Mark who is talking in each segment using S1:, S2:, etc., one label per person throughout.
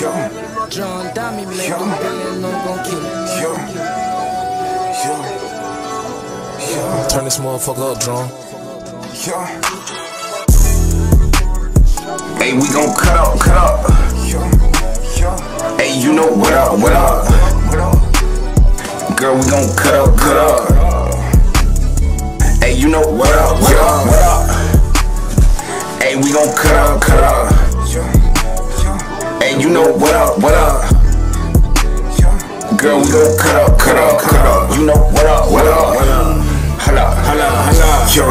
S1: yo.
S2: John Dami make them billion, no gon' kill it.
S1: Yo, yo, yo,
S3: Turn this motherfucker up, drone.
S1: yo,
S4: Hey, we gon' cut up, cut up.
S1: yo, yo.
S4: Hey, you know what up, what up?
S1: What up?
S4: Girl, we gon' cut up, cut up. Girl, we gon' cut up, cut up, cut up. You know what up, what up? Holla, holla, holla. Yo.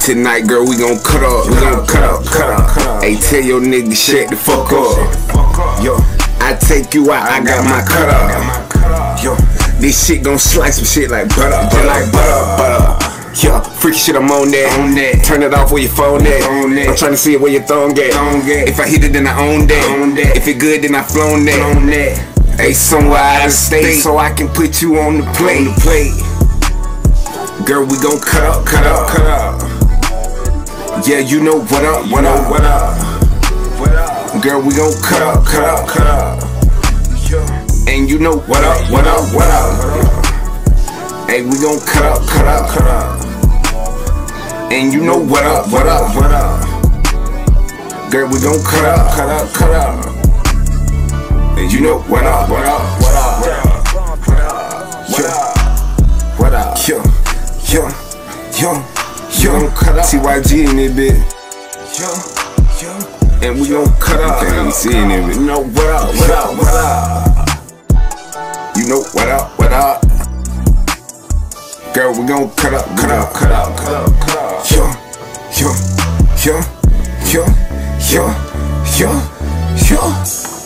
S4: Tonight, girl, we gon' cut up, we gon' cut up, cut up. Hey, tell your nigga shut the fuck up. Yo, I take you out, I got my cut up.
S1: Yo,
S4: This shit gon' slice some shit like butter, just like butter, butter. Yeah, freaky shit, I'm on that.
S1: On that.
S4: Turn it off where your phone at.
S1: On that.
S4: I'm trying to see where your thumb at.
S1: Thumb at.
S4: If I hit it, then I own that.
S1: Own that.
S4: If it good, then I flown that.
S1: on that.
S4: Hey, somewhere out of state, so I can put you on the plate.
S1: On the plate.
S4: Girl, we gon' cut up, cut up, cut up. Yeah, you know what up, what up, what up.
S1: What up?
S4: Girl, we gon' cut up, cut up, cut up. And you know what up, what up, what up. Hey, we gon' cut up, cut up, cut up. And you know what up, what up, what up. Girl, we gon' cut up, cut up, cut up. You know what up, what up, what up, what up.
S1: what up? What up?
S4: What up?
S1: Yo, yo,
S4: yo,
S1: Yo. Cut up.
S4: TYG in this bitch.
S1: Yo, yo.
S4: And we gon' cut up.
S1: Can't even see any of it.
S4: You know what up, what up, what up. You know what up, what up. Girl, we gon' cut up, cut up, cut up, cut up, cut up.
S1: Yo, yo, yo, yo, yo, yo, yo.